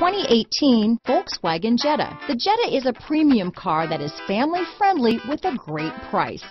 2018 Volkswagen Jetta. The Jetta is a premium car that is family friendly with a great price.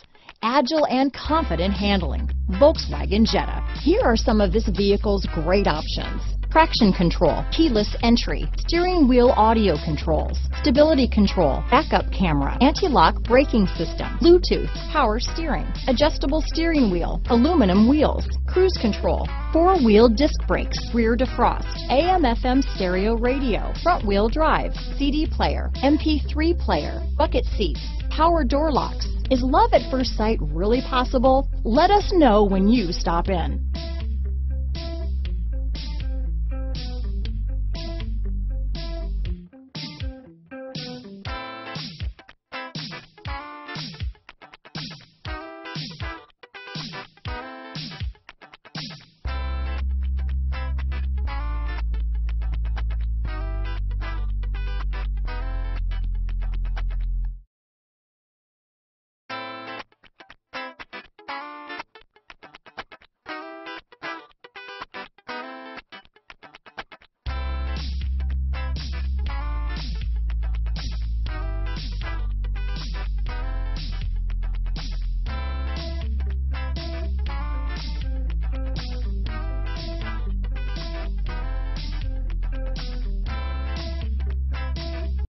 Agile and confident handling. Volkswagen Jetta. Here are some of this vehicle's great options traction control, keyless entry, steering wheel audio controls, stability control, backup camera, anti-lock braking system, Bluetooth, power steering, adjustable steering wheel, aluminum wheels, cruise control, four-wheel disc brakes, rear defrost, AM FM stereo radio, front wheel drive, CD player, MP3 player, bucket seats, power door locks. Is love at first sight really possible? Let us know when you stop in.